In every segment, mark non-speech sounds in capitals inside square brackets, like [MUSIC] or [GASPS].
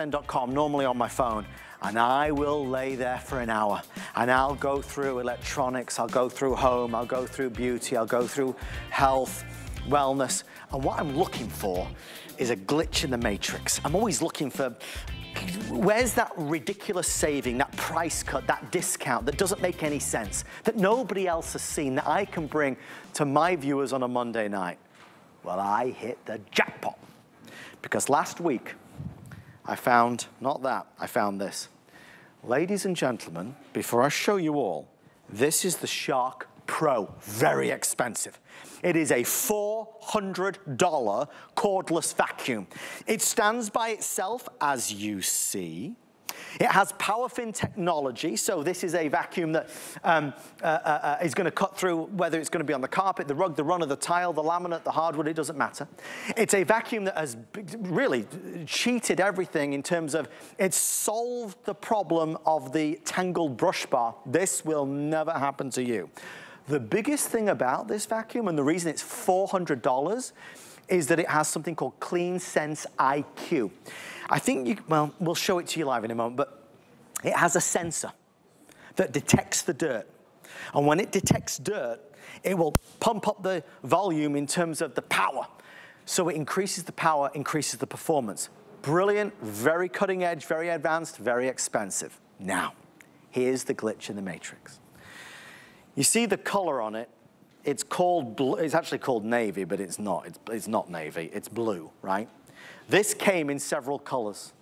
normally on my phone and I will lay there for an hour and I'll go through electronics, I'll go through home, I'll go through beauty, I'll go through health, wellness. And what I'm looking for is a glitch in the matrix. I'm always looking for where's that ridiculous saving, that price cut, that discount that doesn't make any sense, that nobody else has seen, that I can bring to my viewers on a Monday night? Well, I hit the jackpot. Because last week, I found, not that, I found this. Ladies and gentlemen, before I show you all, this is the Shark Pro, very expensive. It is a $400 cordless vacuum. It stands by itself, as you see. It has PowerFin technology, so this is a vacuum that um, uh, uh, uh is going to cut through whether it's going to be on the carpet, the rug, the runner, the tile, the laminate, the hardwood, it doesn't matter. It's a vacuum that has really cheated everything in terms of it's solved the problem of the tangled brush bar. This will never happen to you. The biggest thing about this vacuum and the reason it's $400 is that it has something called Clean Sense IQ. I think you, well, we'll show it to you live in a moment, but it has a sensor that detects the dirt. And when it detects dirt, it will pump up the volume in terms of the power. So it increases the power, increases the performance. Brilliant, very cutting edge, very advanced, very expensive. Now, here's the glitch in the matrix. You see the color on it, it's called, it's actually called navy, but it's not, it's, it's not navy, it's blue, right? This came in several colors.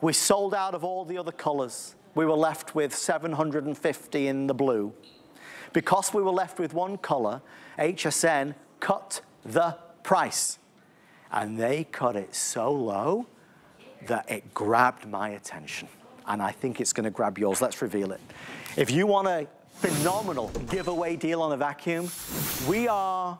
We sold out of all the other colors. We were left with 750 in the blue. Because we were left with one color, HSN cut the price. And they cut it so low that it grabbed my attention. And I think it's gonna grab yours. Let's reveal it. If you want a phenomenal giveaway deal on a vacuum, we are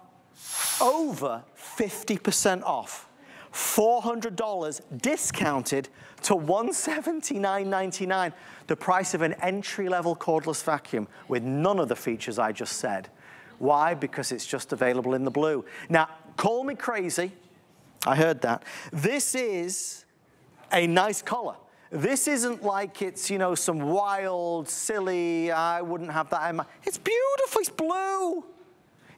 over 50% off. $400 discounted to $179.99, the price of an entry-level cordless vacuum with none of the features I just said. Why? Because it's just available in the blue. Now, call me crazy. I heard that. This is a nice color. This isn't like it's, you know, some wild, silly, I wouldn't have that in my, it's beautiful, it's blue.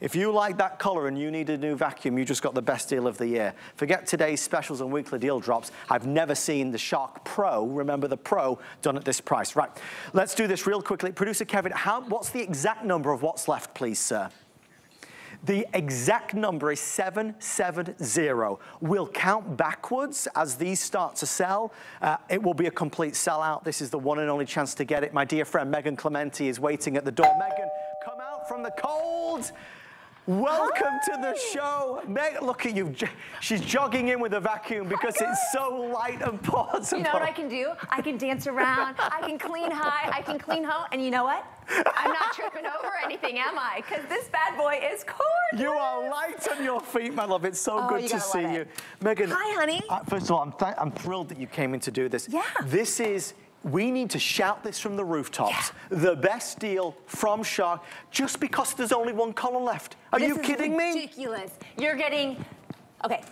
If you like that color and you need a new vacuum, you just got the best deal of the year. Forget today's specials and weekly deal drops. I've never seen the Shark Pro, remember the Pro, done at this price. Right, let's do this real quickly. Producer Kevin, how, what's the exact number of what's left, please, sir? The exact number is 770. We'll count backwards as these start to sell. Uh, it will be a complete sellout. This is the one and only chance to get it. My dear friend Megan Clementi is waiting at the door. Megan, come out from the cold. Welcome Hi. to the show. Meg, look at you. She's jogging in with a vacuum because it's so light and portable. You know what I can do? I can dance around. I can clean high. I can clean home. And you know what? I'm not tripping over anything, am I? Because this bad boy is cordless. You are light on your feet, my love. It's so oh, good to see you. Megan. Hi, honey. Uh, first of all, I'm, I'm thrilled that you came in to do this. Yeah. This is we need to shout this from the rooftops. Yeah. The best deal from Shark, just because there's only one color left. Are this you kidding ridiculous. me? ridiculous. You're getting, okay,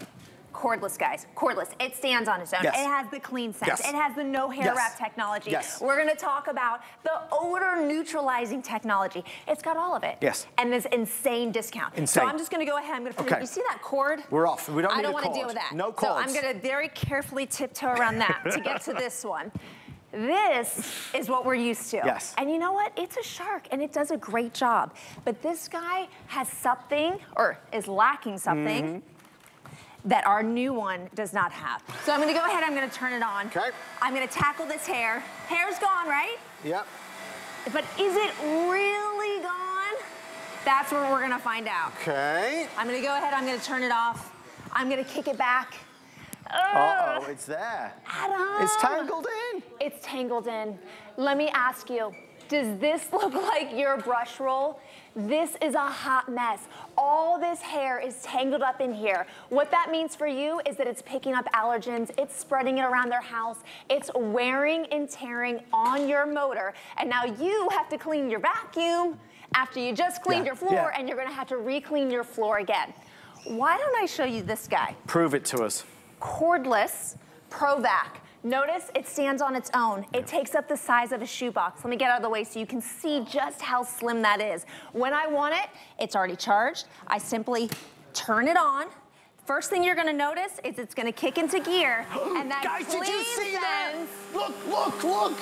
cordless, guys. Cordless. It stands on its own. Yes. It has the Clean Sense. Yes. It has the no hair yes. wrap technology. Yes. We're going to talk about the odor neutralizing technology. It's got all of it. Yes. And this insane discount. Insane. So I'm just going to go ahead. I'm going to. Okay. You see that cord? We're off. We don't I need don't want to deal with that. No cords. So I'm going to very carefully tiptoe around that to get to [LAUGHS] this one. This is what we're used to. Yes. And you know what? It's a shark and it does a great job. But this guy has something, or is lacking something, mm -hmm. that our new one does not have. So I'm gonna go ahead, I'm gonna turn it on. Okay. I'm gonna tackle this hair. Hair's gone, right? Yep. But is it really gone? That's where we're gonna find out. Okay. I'm gonna go ahead, I'm gonna turn it off. I'm gonna kick it back. Uh-oh, it's there. Adam. It's tangled in. It's tangled in. Let me ask you, does this [LAUGHS] look like your brush roll? This is a hot mess. All this hair is tangled up in here. What that means for you is that it's picking up allergens, it's spreading it around their house, it's wearing and tearing on your motor, and now you have to clean your vacuum after you just cleaned yeah, your floor, yeah. and you're gonna have to re-clean your floor again. Why don't I show you this guy? Prove it to us cordless ProVac Notice it stands on its own. It takes up the size of a shoebox. Let me get out of the way so you can see just how slim that is. When I want it, it's already charged. I simply turn it on. First thing you're gonna notice is it's gonna kick into gear [GASPS] and that Guys, did you see that? Look, look, look.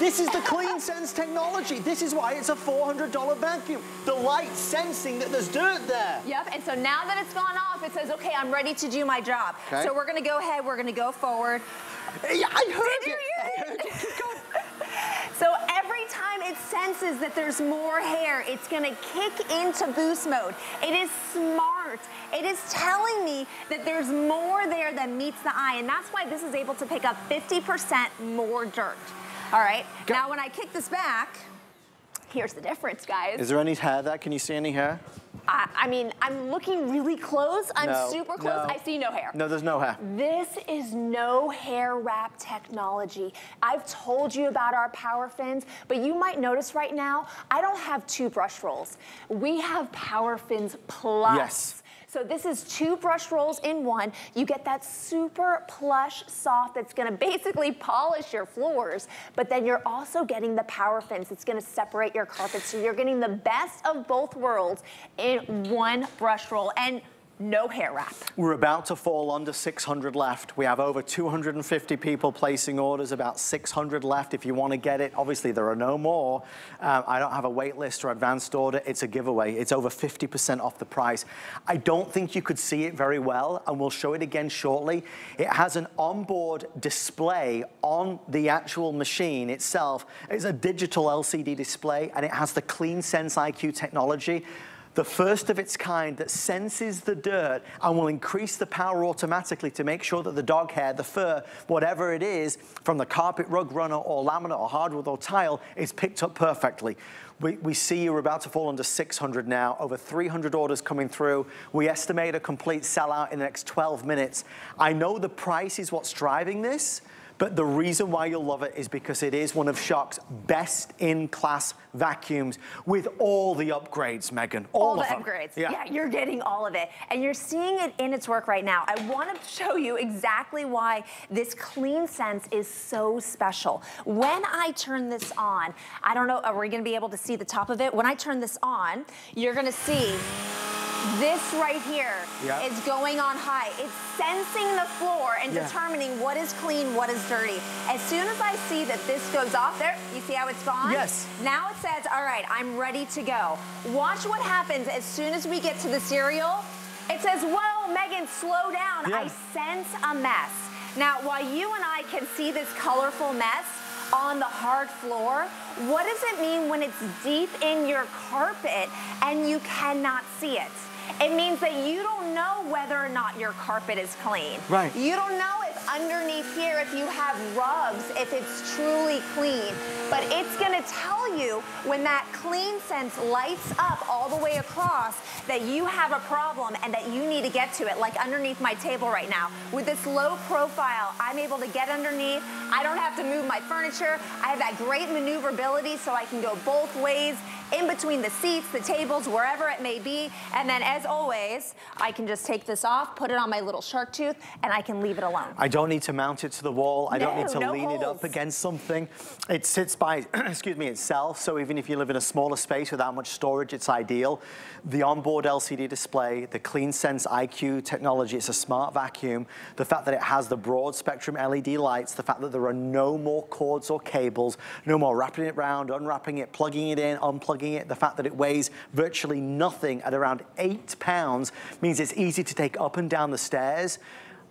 This is the Clean Sense technology. This is why it's a $400 vacuum. The light sensing that there's dirt there. Yep, and so now that it's gone off, it says, okay, I'm ready to do my job. Okay. So we're gonna go ahead, we're gonna go forward. Yeah, I heard Did you it. hear it? it. So every time it senses that there's more hair, it's gonna kick into boost mode. It is smart. It is telling me that there's more there than meets the eye, and that's why this is able to pick up 50% more dirt. All right, Go. now when I kick this back, here's the difference, guys. Is there any hair there? Can you see any hair? I, I mean, I'm looking really close. I'm No, super close. no. I see no hair. No, there's no hair. This is no hair wrap technology. I've told you about our power fins, but you might notice right now, I don't have two brush rolls. We have power fins plus. Yes. So this is two brush rolls in one. You get that super plush soft that's gonna basically polish your floors, but then you're also getting the power fins that's gonna separate your carpet. So you're getting the best of both worlds in one brush roll and no hair wrap. We're about to fall under 600 left. We have over 250 people placing orders, about 600 left. If you want to get it, obviously there are no more. Um, I don't have a wait list or advanced order. It's a giveaway. It's over 50% off the price. I don't think you could see it very well, and we'll show it again shortly. It has an onboard display on the actual machine itself. It's a digital LCD display, and it has the Clean Sense IQ technology the first of its kind that senses the dirt and will increase the power automatically to make sure that the dog hair, the fur, whatever it is, from the carpet, rug runner, or laminate, or hardwood, or tile, is picked up perfectly. We, we see you're about to fall under 600 now, over 300 orders coming through. We estimate a complete sellout in the next 12 minutes. I know the price is what's driving this, but the reason why you'll love it is because it is one of Shark's best in class vacuums with all the upgrades, Megan. All, all the upgrades. Yeah. you're getting all of it. And you're seeing it in its work right now. I want to show you exactly why this Clean Sense is so special. When I turn this on, I don't know, are we going to be able to see the top of it? When I turn this on, you're going to see this right here is Yeah. going on high. It's sensing the floor and Yeah. determining what is clean, what is dirty. As soon as I see that this goes off there, you see how it's gone? Yes. Now it says, all right, I'm ready to go. Watch what happens as soon as we get to the cereal. It says, whoa, Megan, slow down. Yeah. I sense a mess. Now, while you and I can see this colorful mess on the hard floor, what does it mean when it's deep in your carpet and you cannot see it? It means that you don't know whether or not your carpet is clean. Right. You don't know if underneath here, if you have rugs, if it's truly clean. But it's gonna tell you when that clean sense lights up all the way across that you have a problem and that you need to get to it, like underneath my table right now. With this low profile, I'm able to get underneath. I don't have to move my furniture. I have that great maneuverability so I can go both ways in between the seats, the tables, wherever it may be. And then as always, I can just take this off, put it on my little shark tooth, and I can leave it alone. I don't need to mount it to the wall. I don't need to no lean it up against something. It sits by, [CLEARS THROAT] excuse me, itself. So even if you live in a smaller space without much storage, it's ideal. The onboard LCD display, the CleanSense IQ technology, it's a smart vacuum. The fact that it has the broad spectrum LED lights, the fact that there are no more cords or cables, no more wrapping it around, unwrapping it, plugging it in, unplugging it. The fact that it weighs virtually nothing at around eight pounds means it's easy to take up and down the stairs.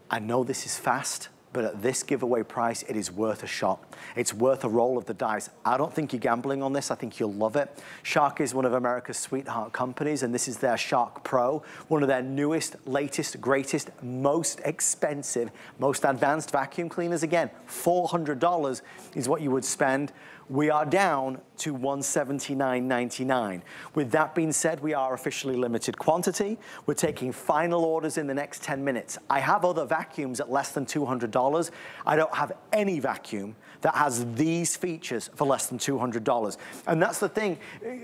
I know this is fast, but at this giveaway price, it is worth a shot. It's worth a roll of the dice. I don't think you're gambling on this. I think you'll love it. Shark is one of America's sweetheart companies, and this is their Shark Pro, one of their newest, latest, greatest, most expensive, most advanced vacuum cleaners. Again, $400 is what you would spend. We are down to $179.99. With that being said, we are officially limited quantity. We're taking final orders in the next 10 minutes. I have other vacuums at less than $200. I don't have any vacuum that has these features for less than $200. And that's the thing.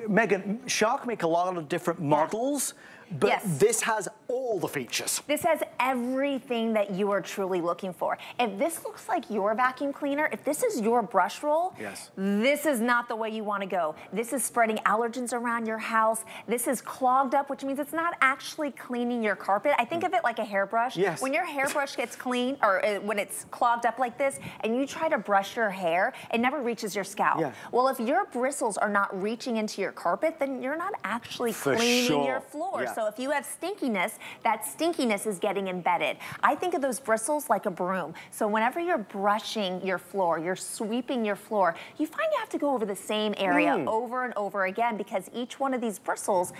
Megan, Shark make a lot of different models. But Yes. this has all the features. This has everything that you are truly looking for. If this looks like your vacuum cleaner, if this is your brush roll, Yes. this is not the way you want to go. This is spreading allergens around your house. This is clogged up, which means it's not actually cleaning your carpet. I think of it like a hairbrush. Yes. When your hairbrush gets clean, or uh, when it's clogged up like this, and you try to brush your hair, it never reaches your scalp. Yeah. Well, if your bristles are not reaching into your carpet, then you're not actually For cleaning sure. your floor. Yeah. So if you have stinkiness, that stinkiness is getting embedded. I think of those bristles like a broom. So whenever you're brushing your floor, you're sweeping your floor, you find you have to go over the same area Mm. over and over again because each one of these bristles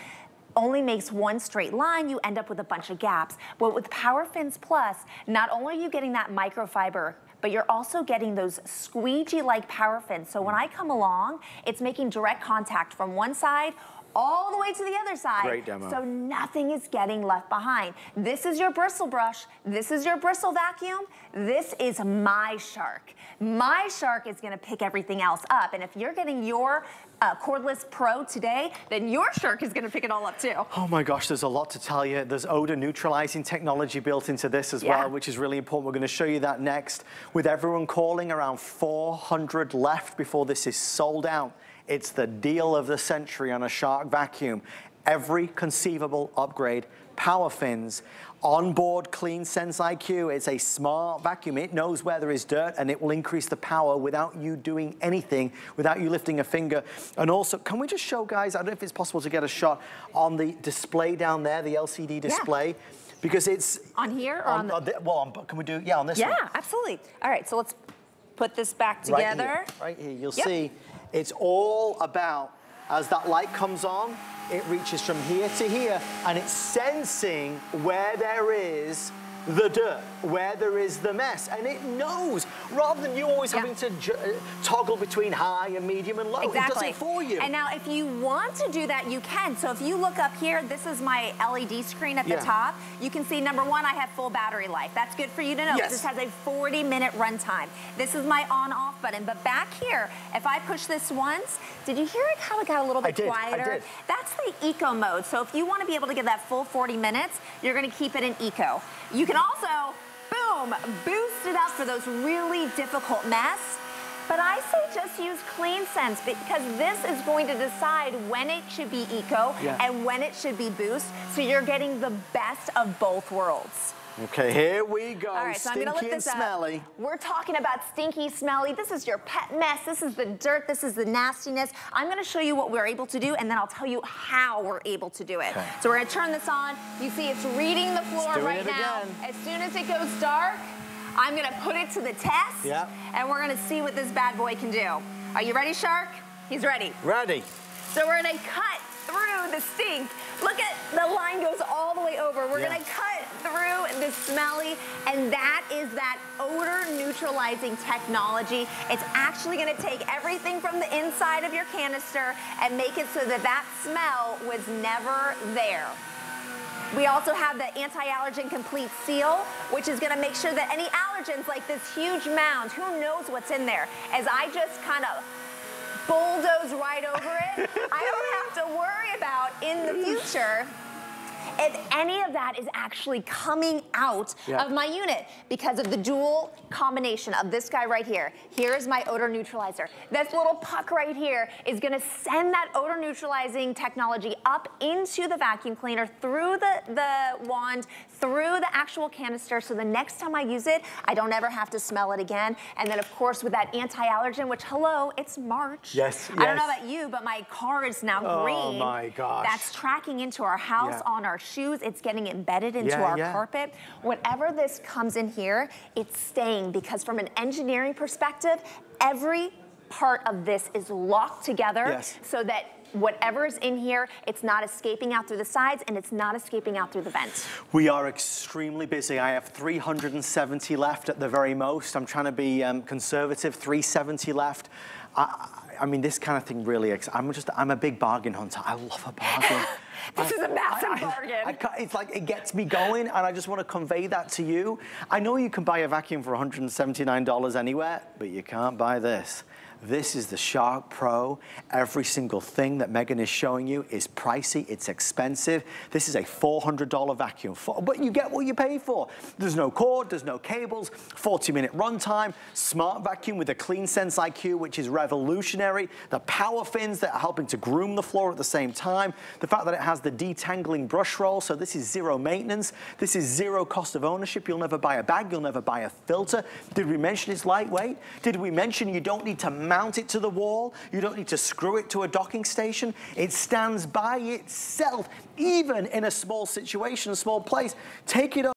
only makes one straight line, you end up with a bunch of gaps. But with Power Fins Plus, not only are you getting that microfiber, but you're also getting those squeegee-like power fins. So when I come along, it's making direct contact from one side all the way to the other side. Great demo. So nothing is getting left behind. This is your bristle brush. This is your bristle vacuum. This is my shark. My shark is gonna pick everything else up. And if you're getting your uh, cordless pro today, then your shark is gonna pick it all up too. Oh my gosh, there's a lot to tell you. There's odor neutralizing technology built into this as Yeah. well, which is really important. We're gonna show you that next. With everyone calling around 400 left before this is sold out, it's the deal of the century on a Shark vacuum. Every conceivable upgrade, power fins, onboard Clean Sense IQ. It's a smart vacuum. It knows where there is dirt and it will increase the power without you doing anything, without you lifting a finger. And also, can we just show guys, I don't know if it's possible to get a shot on the display down there, the LCD display, because it's... On here or on the- thi- well, on, can we do, yeah, on this one. Yeah, absolutely. All right, so let's put this back Right together. here, right here, you'll Yep. see it's all about, as that light comes on, it reaches from here to here and it's sensing where there is the dirt, where there is the mess, and it knows, rather than you always Yeah. having to uh, toggle between high and medium and low, it does it for you. And now if you want to do that, you can. So if you look up here, this is my LED screen at Yeah. the top. You can see number one, I have full battery life. That's good for you to know. Yes. This has a 40 minute runtime. This is my on off button. But back here, if I push this once, did you hear it how it got a little I bit did, I quieter? did. That's the eco mode. So if you want to be able to get that full 40 minutes, you're going to keep it in eco. You can also, boom, boost it up for those really difficult mess. But I say just use Clean Sense because this is going to decide when it should be eco Yeah. and when it should be boost. So you're getting the best of both worlds. Okay, here we go, All right, so I'm gonna and this up. smelly. We're talking about stinky, smelly. This is your pet mess. This is the dirt. This is the nastiness. I'm gonna show you what we're able to do, and then I'll tell you how we're able to do it. Okay. So we're gonna turn this on. You see it's reading the floor right it now. again. As soon as it goes dark, I'm gonna put it to the test, Yep. and we're gonna see what this bad boy can do. Are you ready, Shark? He's ready. Ready? So we're gonna cut through the stink. Look at the line goes all the way over. We're Yeah. gonna cut through the smelly, and that is that odor neutralizing technology. It's actually gonna take everything from the inside of your canister and make it so that that smell was never there. We also have the anti-allergen complete seal, which is gonna make sure that any allergens like this huge mound, who knows what's in there, as I just kind of bulldoze right over it, I don't have to worry about in the future if any of that is actually coming out Yeah. of my unit because of the dual combination of this guy right here. Here is my odor neutralizer. This little puck right here is gonna send that odor neutralizing technology up into the vacuum cleaner through the, the wand, through the actual canister, so the next time I use it, I don't ever have to smell it again. And then of course with that anti-allergen, which hello, it's March. Yes, I don't know about you, but my car is now Oh, green. Oh my gosh. That's tracking into our house Yeah. on our shoes. It's getting embedded into Yeah, our yeah. carpet. Whenever this comes in here, it's staying because from an engineering perspective, every part of this is locked together Yes. so that whatever is in here, it's not escaping out through the sides and it's not escaping out through the vents. We are extremely busy. I have 370 left at the very most. I'm trying to be um, conservative, 370 left. I, I mean, this kind of thing really, I'm just, I'm a big bargain hunter. I love a bargain. [LAUGHS] This I- is a massive I- I- bargain. It's like, it gets me going, and I just want to convey that to you. I know you can buy a vacuum for $179 anywhere, but you can't buy this. This is the Shark Pro. Every single thing that Megan is showing you is pricey, it's expensive. This is a $400 vacuum, but you get what you pay for. There's no cord, there's no cables, 40 minute runtime, smart vacuum with a Clean Sense IQ, which is revolutionary. The power fins that are helping to groom the floor at the same time. The fact that it has the detangling brush roll, so this is zero maintenance. This is zero cost of ownership. You'll never buy a bag, you'll never buy a filter. Did we mention it's lightweight? Did we mention you don't need to mount it to the wall? You don't need to screw it to a docking station. It stands by itself, even in a small situation, a small place. Take it